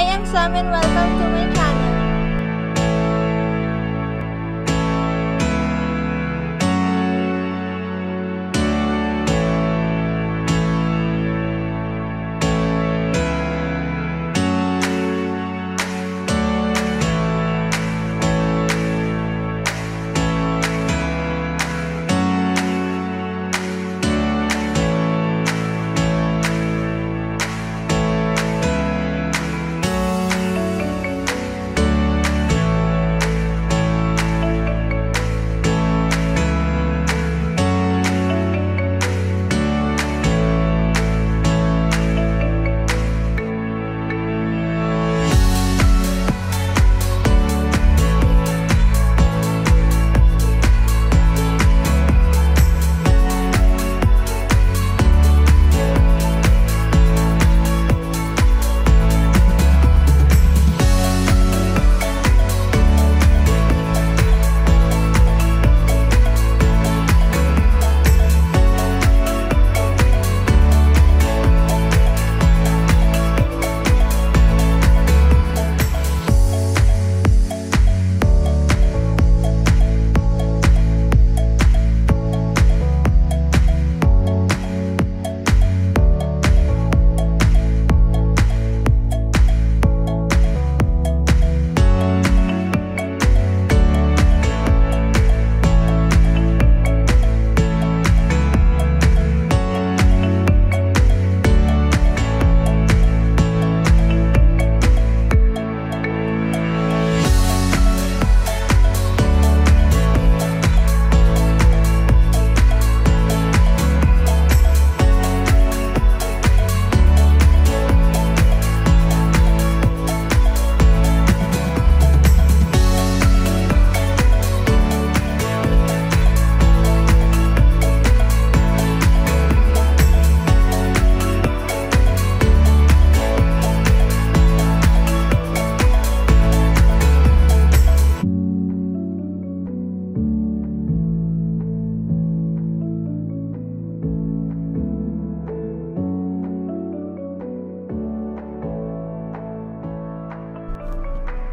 I am Sam and welcome to my channel.